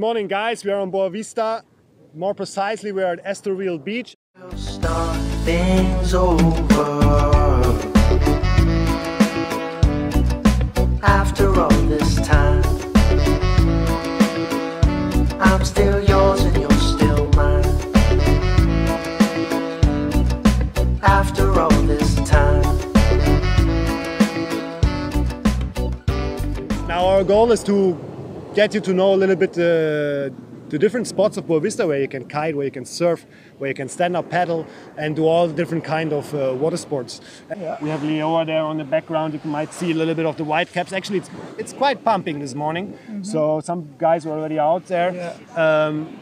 morning, guys. We are on Boa Vista. More precisely, we are at Estoril Beach. Start things over. After all this time, I'm still yours and you're still mine. After all this time. Now, our goal is to get you to know a little bit uh, the different spots of Boa Vista where you can kite, where you can surf, where you can stand up paddle, and do all the different kind of uh, water sports. We have Liowa there on the background. You might see a little bit of the white caps. Actually, it's, it's quite pumping this morning. So some guys were already out there. Um,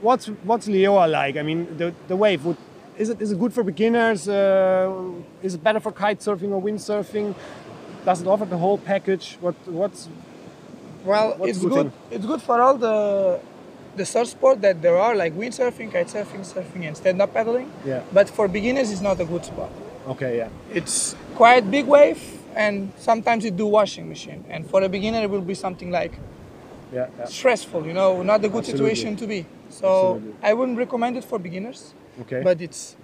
what's what's Liowa like? I mean, the, the wave would. Is it, is it good for beginners? Uh, is it better for kite surfing or windsurfing? Does it offer the whole package? What what's Well, What's it's good good. It's good for all the the surf sport that there are, like windsurfing, kite surfing, surfing, and stand-up paddling. Yeah. But for beginners, it's not a good spot. okay? Yeah. It's quite big wave, and sometimes you do washing machine. And for a beginner, it will be something like Yeah. yeah. stressful. You know, not a good Absolutely. situation to be. So Absolutely. I wouldn't recommend it for beginners. Okay. But it's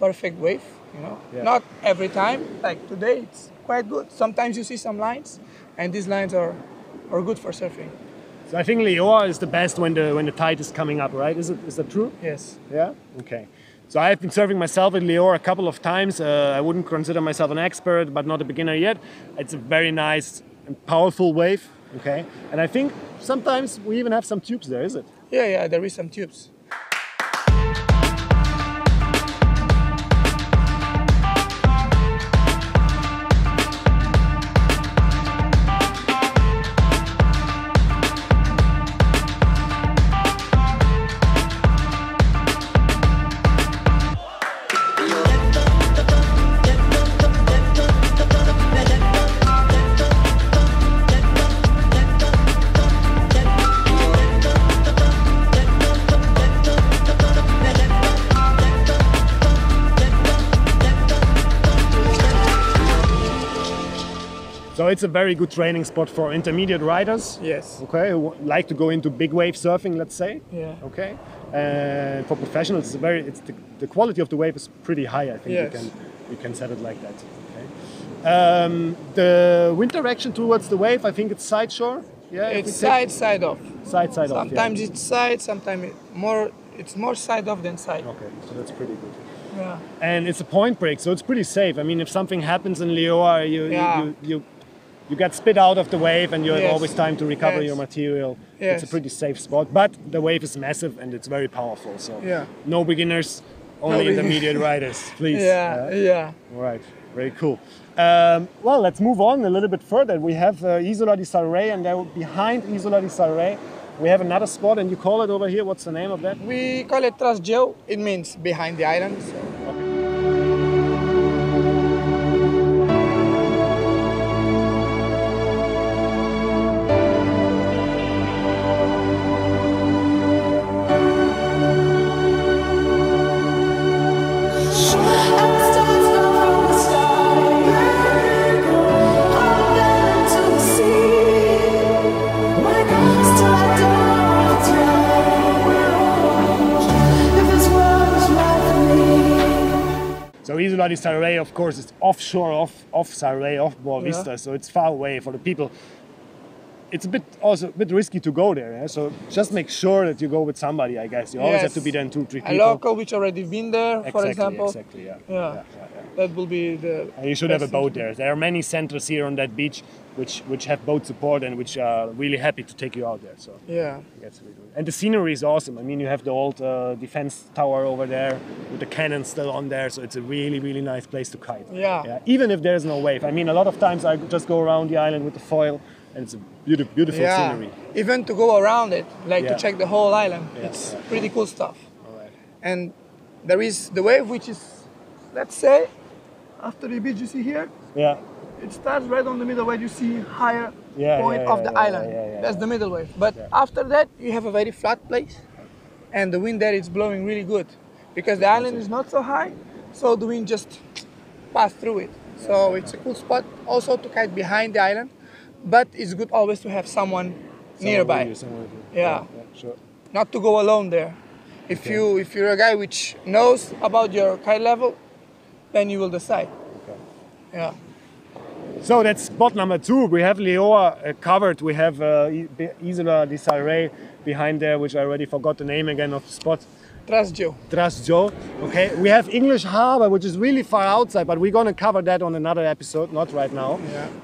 perfect wave. You know, Yeah. not every time. Like today, it's quite good. Sometimes you see some lines, and these lines are are good for surfing. So I think Liowa is the best when the when the tide is coming up, right? Is it is that true? Yes. Yeah. Okay. So I've been surfing myself at Liowa a couple of times. Uh, I wouldn't consider myself an expert, but not a beginner yet. It's a very nice and powerful wave. Okay. And I think sometimes we even have some tubes there. Is it? Yeah, yeah, there is some tubes. It's a very good training spot for intermediate riders. Yes. Okay, who like to go into big wave surfing, let's say. Yeah. Okay. And for professionals, it's very it's the, the quality of the wave is pretty high. I think Yes. you can you can set it like that. Okay. Um, the wind direction towards the wave, I think it's side shore. Yeah. It's side, side off. side side off. Sometimes yeah. it's side, sometimes it more. It's more side off than side. Okay, so that's pretty good. Yeah. And it's a point break, so it's pretty safe. I mean, if something happens in Liowa, you Yeah. you, you you get spit out of the wave, and you have Yes. always time to recover Yes. your material. It's a pretty safe spot, but the wave is massive and it's very powerful. So Yeah. no beginners, only beginners. intermediate riders, please. Yeah, yeah. All right, very cool. Um, well, let's move on a little bit further. We have uh, Isola di Sal Rei, and there behind Isola di Sal Rei, we have another spot, and you call it over here. What's the name of that? We call it Trasgeo. It means behind the island. So. So Isola di Sal Rei, of course, is offshore off off Sal Rei, off Boa Yeah. Vista, so it's far away for the people. It's a bit also a bit risky to go there, yeah? so just make sure that you go with somebody. I guess you always have to be there in two, three people. A local which already been there, exactly, for example. exactly, yeah. Yeah. yeah, yeah. That will be the. And you should have a boat there. There are many centers here on that beach which which have boat support and which are really happy to take you out there. So. Yeah. that's really good. And the scenery is awesome. I mean, you have the old uh, defense tower over there with the cannon still on there, so it's a really really nice place to kite. Yeah. Yeah. Even if there's no wave. I mean, a lot of times I just go around the island with the foil, and it's a beautiful beautiful Yeah. scenery. Even to go around it, like Yeah. to check the whole island, Yeah, it's pretty cool stuff. All right. And there is the wave which is, let's say, after the beach you see here, Yeah. it starts right on the middle where you see higher point of the island. yeah, yeah, That's the middle wave. But after that you have a very flat place, and the wind there is blowing really good, because the island is not so high, so the wind just pass through it. So it's a cool spot also to kite behind the island, but it's good always to have someone Someone nearby. you, someone you. Yeah. Sure. not to go alone there. If you if you're a guy which knows about your kite level, then you will decide. Yeah. So that's spot number two. We have Liowa uh, covered. We have uh, Isola di Sal Rei behind there, which I already forgot the name again of the spot. Trust Joe. Tras Joe. Okay, we have English Harbor, which is really far outside, but we're gonna cover that on another episode, not right now.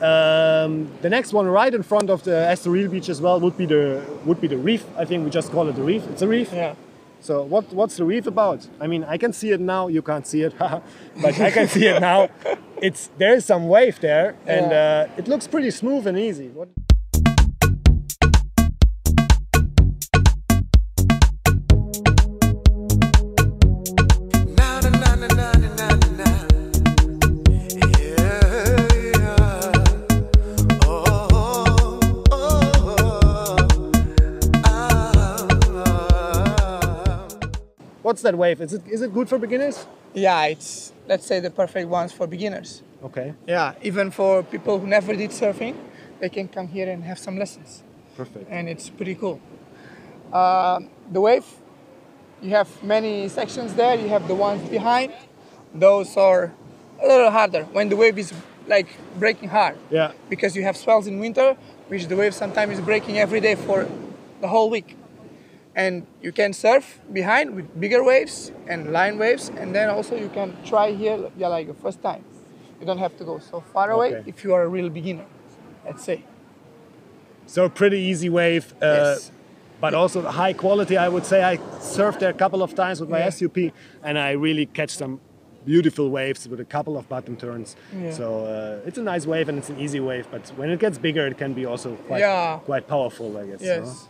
Um, the next one, right in front of the Estoril beach as well, would be the would be the reef. I think we just call it the reef. It's a reef. Yeah. So what what's the reef about? I mean, I can see it now. You can't see it, but I can see it now. It's there is some wave there, and Yeah. uh, it looks pretty smooth and easy. What? What's that wave? Is it is it good for beginners? Yeah, it's let's say the perfect ones for beginners. Okay, Yeah, even for people who never did surfing, they can come here and have some lessons, perfect. and it's pretty cool. Um the wave, you have many sections there. You have the ones behind; those are a little harder when the wave is like breaking hard. Yeah. because you have swells in winter, which the wave sometimes is breaking every day for the whole week. And you can surf behind with bigger waves and line waves, and then also you can try here, yeah, like the first time. You don't have to go so far away Okay. if you are a real beginner, let's say. So pretty easy wave, uh, Yes. but also high quality. I would say I surfed there a couple of times with my Yeah. SUP, and I really catch some beautiful waves with a couple of bottom turns. Yeah. So uh, it's a nice wave and it's an easy wave, but when it gets bigger, it can be also quite Yeah. quite powerful, I guess. Yes.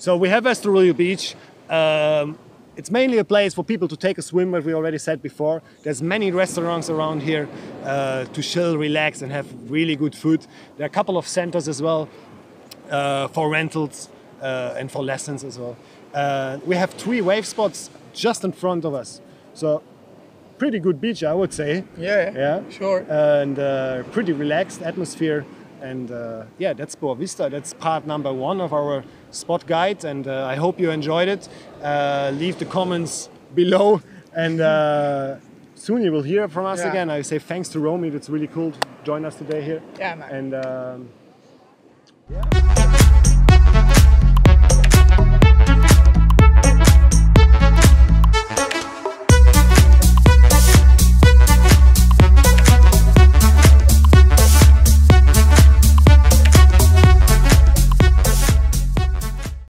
So we have Estoril Beach. Um, it's mainly a place for people to take a swim, as we already said before. There's many restaurants around here uh, to chill, relax, and have really good food. There are a couple of centers as well uh, for rentals uh, and for lessons as well. Uh, we have three wave spots just in front of us. So pretty good beach, I would say. Yeah, Yeah. sure. And uh, pretty relaxed atmosphere. And uh, yeah, that's Boa Vista. That's part number one of our spot guide. And uh, I hope you enjoyed it. Uh, leave the comments below. And uh, soon you will hear from us Yeah. again. I say thanks to Romy. It's really cool to join us today here. Yeah, man. And um, yeah.